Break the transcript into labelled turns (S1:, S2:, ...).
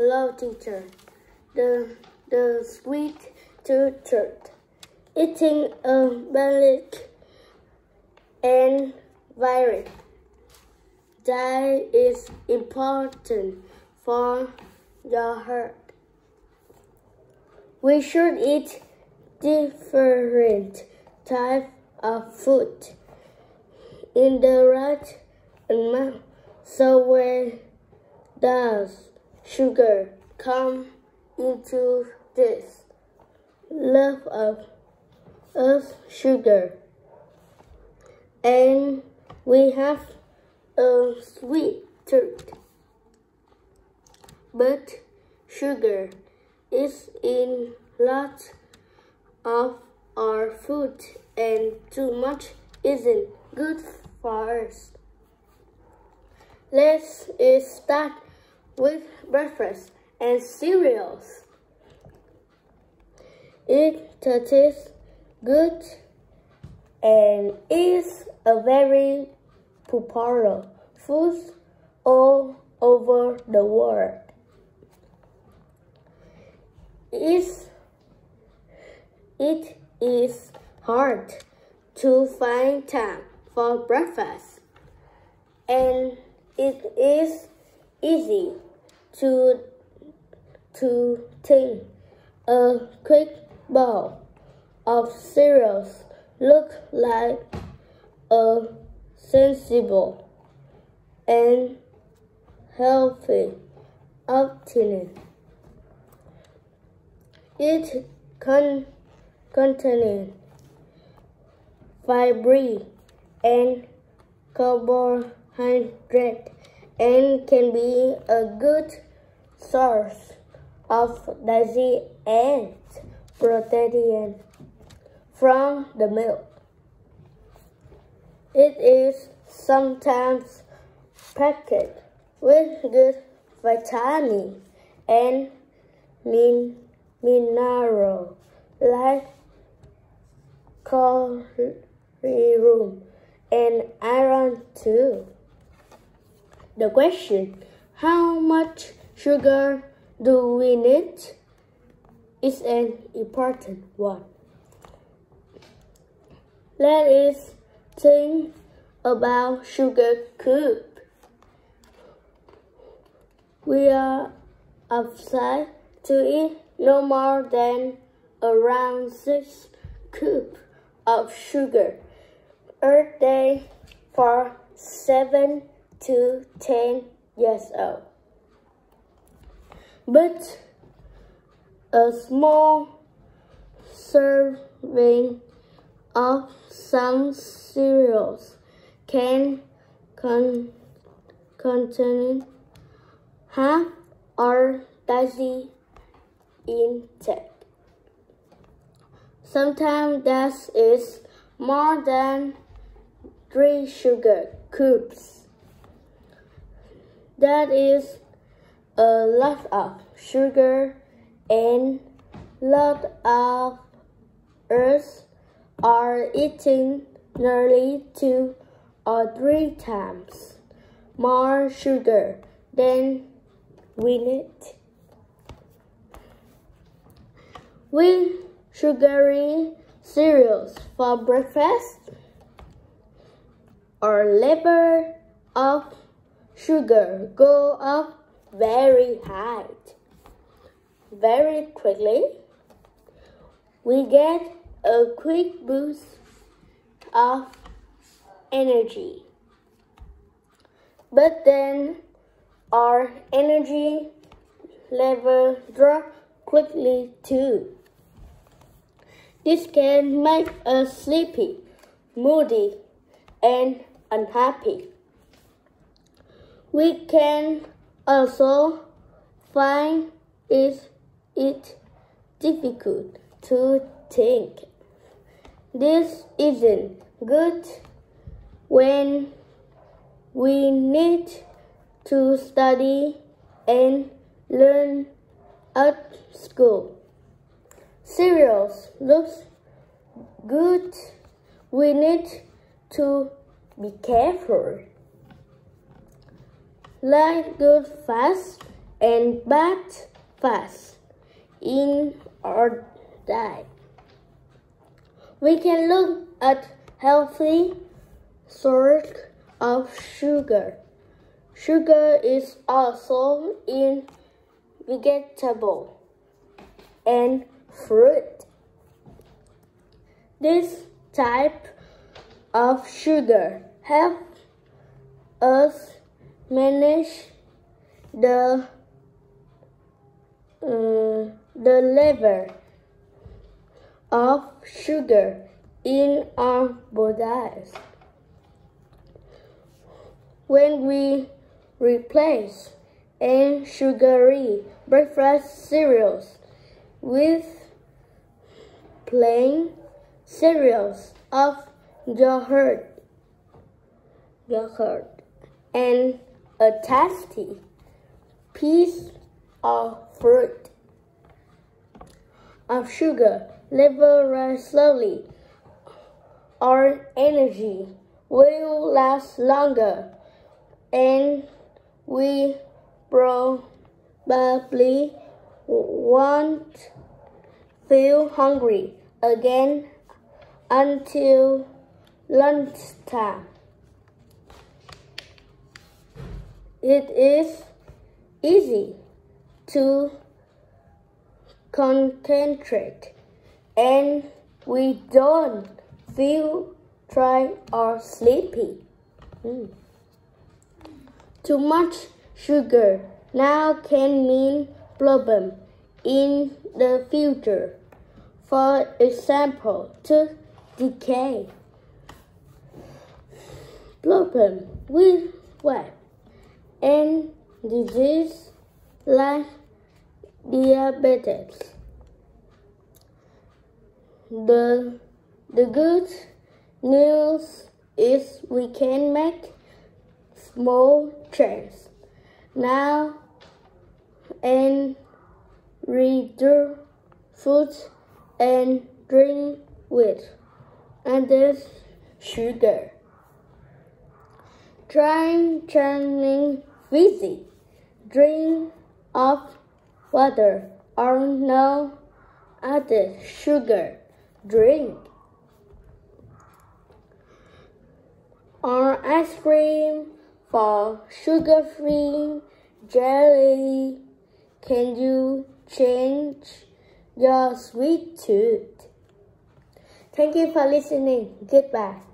S1: Hello, teacher. The the sweet tooth eating a milk and virus that is important for your heart. We should eat different types of food in the right amount. So where does sugar come into this? Love of us sugar. And we have a sweet tooth. But sugar is in lots of our food and too much isn't good for us. Let's start with breakfast and cereals. It tastes good and is a very popular food all over the world. It's, it is hard to find time for breakfast and it is easy to to take a quick bowl of cereals look like a sensible and healthy option. It con contains fiber and carbohydrate and can be a good source of daisy and protein from the milk. It is sometimes packed with good vitamin and min mineral like calcium and iron too. The question, how much sugar do we need, is an important one. Let us think about sugar cube. We are upset to eat no more than around six cubes of sugar a day for seven to ten years old. But a small serving of some cereals can con contain half or daisy intake. Sometimes that is more than three sugar cubes. That is a lot of sugar and lot of us are eating nearly two or three times more sugar than we need. With sugary cereals for breakfast or level of sugar go up very high. Very quickly, we get a quick boost of energy. But then our energy level drop quickly too. This can make us sleepy, moody, and unhappy. We can also find it, it difficult to think. This isn't good when we need to study and learn at school. Cereals looks good. We need to be careful. Like good fast and bad fast in our diet. We can look at healthy source of sugar. Sugar is also in vegetable and fruit. This type of sugar help us manage the uh, the level of sugar in our bodies. When we replace and sugary breakfast cereals with plain cereals of yogurt, yogurt and a tasty piece of fruit of sugar rise slowly. Our energy will last longer and we probably won't feel hungry again until lunchtime. It is easy to concentrate and we don't feel tired or sleepy. Mm. Too much sugar now can mean problem in the future. For example, tooth decay. Problem with what? And disease like diabetes. The, the good news is we can make small chairs. Now and read food and drink with and this sugar. Trying turning fizzy. Drink of water or no added sugar. Drink. Or ice cream for sugar-free jelly. Can you change your sweet tooth? Thank you for listening. Goodbye.